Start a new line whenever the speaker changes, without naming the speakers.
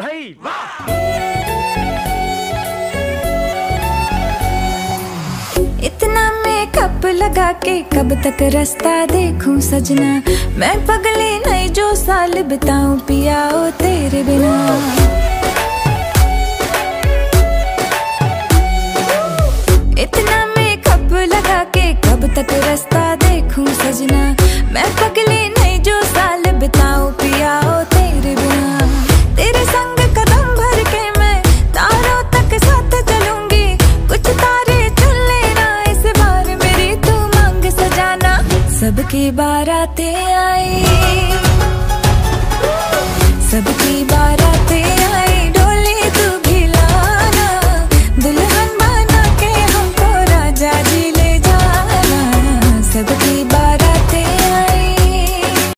भाई, वाह।
इतना मेकअप लगा के कब तक रास्ता देखूँ सजना? मैं पगले नहीं जो साल बिताऊं पियाओ तेरे बिना। इतना मेकअप लगा के कब तक रास्ता देखूँ सजना? मैं पगले सबके बाराते आई सबकी